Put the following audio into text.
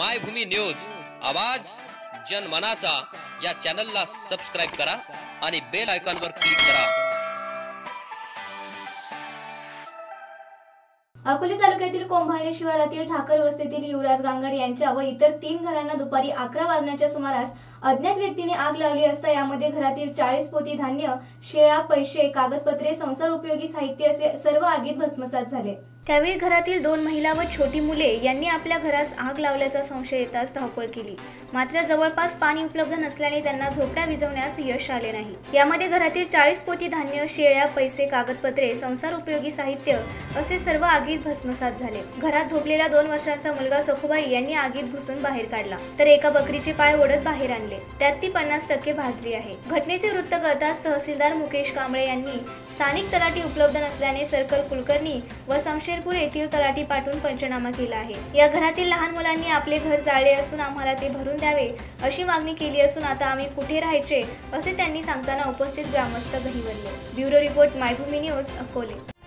Maybhumi news. आवाज जनमनाचा. या चॅनलला सबस्क्राईब करा आणि बेल आयकॉनवर क्लिक करा. अकोले तालुक्यातील कोंभाळणे शिवारातील ठाकर वस्तीतील युवराज गांगड यांच्या व इतर तीन घरांना दुपारी अकरा वाजण्याच्या सुमारास अज्ञात व्यक्तीने आग लावली असता यामध्ये घरातील चाळीस पोती धान्य शेळा पैसे कागदपत्रे संसार उपयोगी साहित्य असे सर्व आगीत भस्मसात झाले. त्यावेळी घरातील दोन महिला व छोटी मुले यांनी आपल्या घरास आग लावल्याचा संशय येताच धावपळ केली. मात्र जवळपास पाणी उपलब्ध नसल्याने त्यांना झोपड्या विझवण्यास यश आले नाही. यामध्ये घरातील चाळीस पोती धान्य शेळ्या पैसे कागदपत्रे संसार उपयोगी साहित्य असे सर्व आगीत भस्मसात झाले. घरात झोपलेला दोन वर्षांचा मुलगा सखुबाई यांनी आगीत घुसून बाहेर काढला. तर एका बकरीचे पाय ओढत बाहेर आणले. त्यात ती पन्नास टक्के भाजली आहे. घटनेचे वृत्त कळताच तहसीलदार मुकेश कांबळे यांनी स्थानिक तलाठी उपलब्ध नसल्याने सर्कल कुलकर्णी व शमशेरपूर येथील तलाठी पाठवून पंचनामा केला आहे. या घरातील लहान मुलांनी आपले घर जाळले असून आम्हाला ते भरून द्यावे अशी मागणी केली असून आता आम्ही कुठे राहायचे असे त्यांनी सांगताना उपस्थित ग्रामस्थ गहिवरले bureau report Maybhumi news Akole.